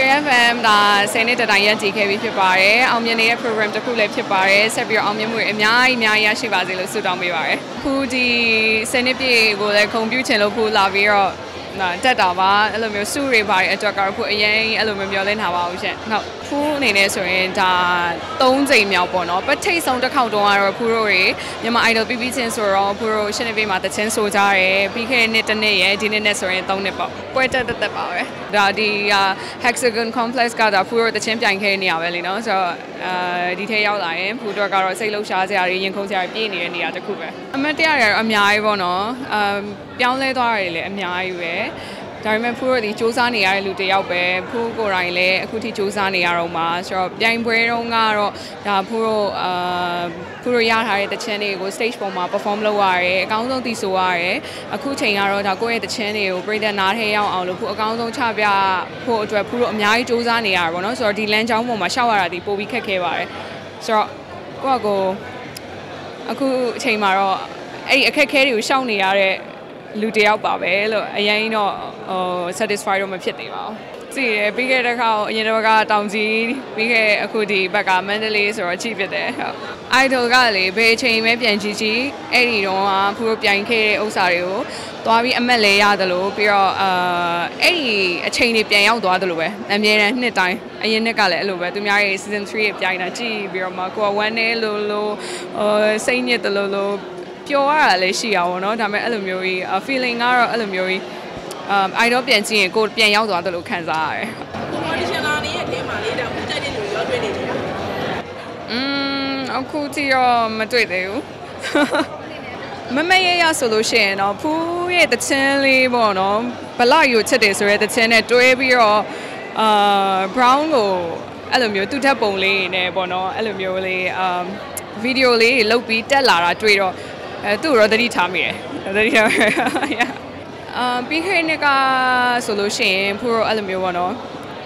Share FM ဒါဆယ်နှစ်တတိုင်းရန်တည်ခဲ့ပြီးဖြစ်ပါတယ်။အောင်မြင်နေတဲ့ program တစ်ခုလည်းဖြစ်ပါတယ်။ဆက်ပြီးတော့အောင်မြင်မှုတွေအများကြီးအများကြီးရရှိပါစေလို့ဆုတောင်းပေးပါရစေ။အခုဒီဆယ်နှစ်ပြည့်ကိုလည်းခုံပြူချင်လို့ခုလာပြီးတော့နော် တက်တာပါအဲ့လိုမျိုးစုတွေပါတဲ့အတွက်ကတော့ခုအရင်အဲ့လိုမျိုးမျောလင်းထားပါအောင်ရှင်။ဟုတ်ဖူးအနေနဲ့ဆိုရင်ဒါ၃ချိန်မြောက်ပေါ့နော်။ပထိတ်ဆုံးတစ်ခေါက်တုန်းကတော့ဖူးတို့တွေမြန်မာ idol ပြီးပြီးချင်းဆိုတော့ဖူးတို့ရှင်းနေပေးမှာတချင်းဆိုကြတယ်။ပြီးခဲ့တဲ့နှစ်တစ်နှစ်ရဲ့ဒီနှစ်နဲ့ဆိုရင်၃နှစ်ပေါ့။ပွဲတက်တက်တက်ပါပဲ။ဒါဒီ Hexagon Complex ကဒါဖူးတို့တချင်းပြိုင်ခဲ့နေရပဲလीနော်။ဆိုတော့ အဲဒီထဲရောက်လာရင်ဖူးတို့ကတော့စိတ်လှုပ်ရှားစရာတွေရင်ခုန်စရာတွေပြည့်နေတဲ့နေရာတစ်ခုပဲ။အမတ်တရားတွေကတော့အများကြီးပေါ့နော်။အမ်ပြောင်းလဲသွားတာတွေလည်းအများကြီးပဲ။ ဒါပေမဲ့ဖူးတို့ဒီစူးစမ်းနေရတဲ့လူတယောက်ပဲဖူးကိုယ်တိုင်လည်းအခုထိစူးစမ်းနေရတော့မှာဆိုတော့ပြိုင်ပွဲတုန်းကတော့ဒါဖူးတို့အာဖူးတို့ရထားတဲ့တခြင်းတွေကို stage ပေါ်မှာ perform လုပ်ရတယ်အကောင်းဆုံးတည်ဆိုရတယ်အခုချိန်ကတော့ဒါကိုယ့်ရဲ့တခြင်းတွေကိုပြည်သက်နားထဲရောက်အောင်လို့ဖူးအကောင်းဆုံးချပြဖို့အတွက်ဖူးတို့အများကြီးစူးစမ်းနေရတာပေါ့နော်ဆိုတော့ဒီလမ်းကြောင်းပေါ်မှာရှောက်ရတာဒီပိုပြီးခက်ခဲပါတယ်ဆိုတော့ကိုယ့်ကိုအခုအချိန်မှာတော့အဲ့ဒီအခက်ခဲတွေကိုရှောက်နေရတဲ့ လူတယောက်ပါပဲလို့အရင်တော့ဟို satisfy တော့မဖြစ်သေးပါဘူးကြည့်ရပြီးခဲ့တဲ့ခါအရင်တော့ကတောင်ကြီးပြီးခဲ့အခုဒီဘက်ကမန္တလေးဆိုတော့ကြည့်ဖြစ်တယ်ဟုတ် idol ကလေဘယ်အချိန်ပဲပြန်ကြည့်ကြည့်အဲ့ဒီတော့ကဖူးပြိုင်ခဲ့တဲ့ဥစ္စာတွေကိုသွားပြီးအမက်လဲရတယ်လို့ပြီးတော့အာအဲ့ဒီအချိန်တွေပြန်ရောက်သွားတယ်လို့ပဲအမြဲတမ်းနှစ်တိုင်းအရင်နှစ်ကလည်းအဲ့လိုပဲသူများရဲ့ season 3ရဲ့ပြိုင်တာကြည့်ပြီးတော့မှကိုက1နဲ့လို့လို့ဟိုစိတ်ညစ်တယ်လို့လို့ ပျော်ရတာလည်းရှိတာပေါ့နော်ဒါပေမဲ့အဲ့လိုမျိုးကြီး feeling ကတော့အဲ့လိုမျိုးကြီးအိုင်တော့ပြန်ကြည့်ရင်ကိုပြန်ရောက်သွားတယ်လို့ခံစားရတယ် competition လေးရဲ့အတင်းမှာလေးတောင်ကြိုက်တဲ့လူရောတွေ့နေတယ်อืมအခုတိရောမတွေ့သေးဘူးမမရရဆိုလို့ရှိရင်တော့ဖူးရဲ့တခြင်းလေးပေါ့နော်ဘလောက်ယူချက်တယ်ဆိုရဲတခြင်းနဲ့တွဲပြီးတော့အာ brown ကိုအဲ့လိုမျိုးသူ့ထက်ပုံလေးနဲ့ပေါ့နော်အဲ့လိုမျိုးလေးအာဗီဒီယိုလေးလုတ်ပြီးတက်လာတာတွေ့တော့ အဲသူ့ရောသတိထားမိတယ်သတိထားအာပြီးခဲ့နှစ်ကဆိုလို့ရှိရင်ဖူရောအဲ့လိုမျိုးပေါ့နော်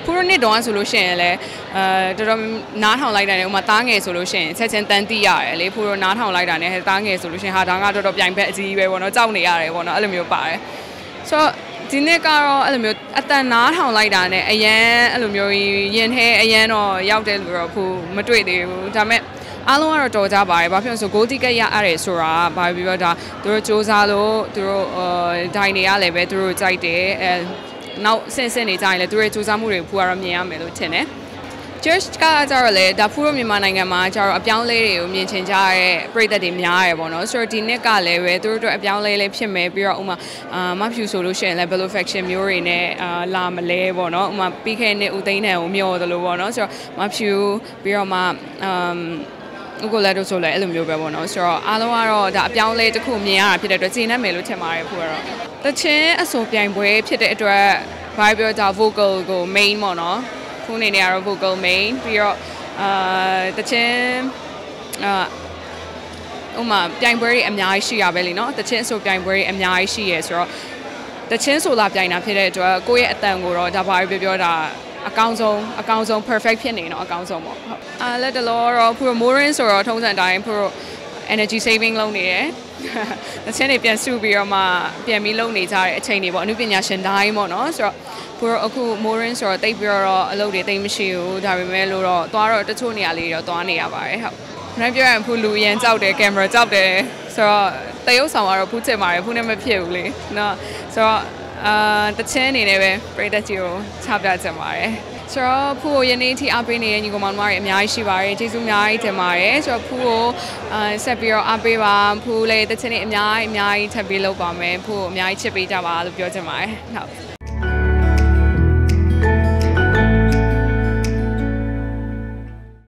ဖူရောနှစ်တုန်းကဆိုလို့ရှိရင်လည်းအဲတော်တော်နားထောင်လိုက်တာနဲ့ဥမာတားငယ်ဆိုလို့ရှိရင်ချက်ချင်းတန်းတိရတယ်လေဖူရောနားထောင်လိုက်တာနဲ့တားငယ်ဆိုလို့ရှိရင်ဟာဒါကတော်တော်ပြိုင်ဘက်အကြီးပဲပေါ့နော်ကြောက်နေရတယ်ပေါ့နော်အဲ့လိုမျိုးပါတယ်ဆိုတော့ဒီနေ့ကတော့အဲ့လိုမျိုးအတန်နားထောင်လိုက်တာနဲ့အရန်အဲ့လိုမျိုးရင်ထဲအရန်တော့ရောက်တယ်လို့တော့ဖူမတွေ့သေးဘူးဒါပေမဲ့ အားလုံးကတော့တော်ကြပါတယ်ဘာဖြစ်လို့ဆို gold ticket ရရတယ်ဆိုတာဘာပြီးတော့ဒါသူတို့စူးစမ်းလို့သူတို့ဒိုင်တွေကလည်းပဲသူတို့ကြိုက်တယ်အဲနောက်ဆင့်ဆင့်နေကြရင်လည်းသူတို့စူးစမ်းမှုတွေဖူကတော့မြင်ရမယ်လို့ထင်တယ် Church ကကြတော့လေဒါဖူးတို့မြန်မာနိုင်ငံမှာကြတော့အပြောင်းလဲတွေကိုမြင်ချင်ကြတဲ့ပြည်သက်တွေများရယ်ပေါ့နော်ဆိုတော့ဒီနှစ်ကလည်းပဲသူတို့တို့အပြောင်းလဲလေးဖြစ်မယ်ပြီးတော့ဥမာအာမဖြူဆိုလို့ရှိရင်လည်း below faction မျိုးတွေနဲ့အာလာမလဲပေါ့နော်ဥမာပြီးခဲ့တဲ့ဦးသိန်းတန်ကိုမျောတယ်လို့ပေါ့နော်ဆိုတော့မဖြူပြီးတော့မှအမ် ဥက္ကလတို့ဆိုလည်းအဲ့လိုမျိုးပဲပေါ့နော်ဆိုတော့အားလုံးကတော့ဒါအပြောင်းလဲတစ်ခုမြင်ရတာဖြစ်တဲ့အတွက်ကျင်းနေမယ်လို့ထင်ပါတယ်ခုကတော့တချင်းအဆိုပြိုင်ပွဲဖြစ်တဲ့အတွက်ဘာပြောကြ vocal ကို main ပေါ့နော်ခုနေနေရတော့ vocal main ပြီးတော့အာတချင်းအာဥမာပြိုင်ပွဲတွေအများကြီးရှိရပဲလीနော်တချင်းဆိုပြိုင်ပွဲတွေအများကြီးရှိရဆိုတော့တချင်းဆိုလာပြိုင်တာဖြစ်တဲ့အတွက်ကိုယ့်ရဲ့အတန်ကိုတော့ဒါဘာပြောပြောတာ အကောင်းဆုံးအကောင်းဆုံး perfect ဖြစ်နေတော့အကောင်းဆုံးပေါ့ဟုတ်အာလက်တလောတော့ pro morin ဆိုတော့ထုံးစံတိုင်း pro energy saving လုပ်နေတယ်။အချင်းတွေပြန်စုပြီးတော့မှပြန်ပြီးလုပ်နေကြတဲ့အချိန်တွေပေါ့အနုပညာရှင်တိုင်းပေါ့နော်ဆိုတော့ကိုတော့အခု morin ဆိုတော့တိတ်ပြီးတော့အလုပ်တွေတိတ်မရှိဘူးဒါပေမဲ့လို့တော့သွားတော့တချို့နေရာလေးတော့သွားနေရပါတယ်ဟုတ်။နိုင်ပြောရင်ဖူလူရန်ကြောက်တယ်ကင်မရာကြောက်တယ်ဆိုတော့တရုပ်ဆောင်ကတော့ဖူးချင်ပါတယ်ဖူးနဲ့မဖြစ်ဘူးလေနော်ဆိုတော့ အာတချင်းအနေနဲ့ပဲပရိသတ်ကြီးကိုချပြချင်ပါတယ်ဆိုတော့ဖူကိုယနေ့အထိအားပေးနေတဲ့ညီကောင်မောင်တွေအများကြီးရှိပါတယ်ကျေးဇူးအများကြီးတင်ပါတယ်ဆိုတော့ဖူကိုအာဆက်ပြီးတော့အားပေးပါဖူလည်းတချင်းတွေအများကြီးအများကြီးထပ်ပြီးလုပ်ပါမယ်ဖူကိုအများကြီးချစ်ပေးကြပါလို့ပြောချင်ပါတယ်ဟုတ်